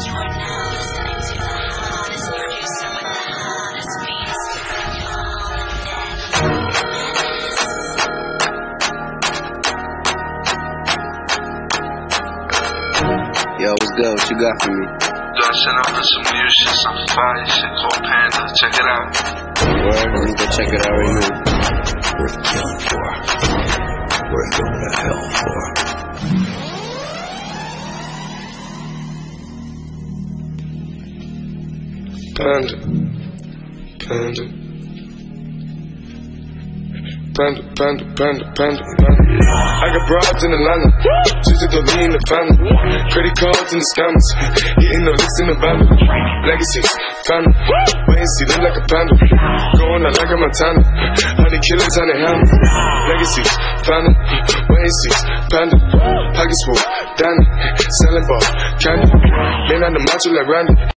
You're now listening to the hottest producer with the hottest beats. Yo, what's good? What you got for me? Yo, I sent out some new shit, some fire shit called Panda. Check it out. Word, let me go check it out right now. worth killing for, worth going to hell for. Panda, panda, panda, panda, panda, panda, panda. I got broads in Atlanta, just to me in the family. Credit cards and the scammers, hitting the licks in the van. Legacies, panda, wait and see, look like a panda. Going out like a Montana, honey killers on the hammer. Legacies, panda, wait and see, panda. Pockets full, Danny, selling ball, candy. Man on the macho like Randy.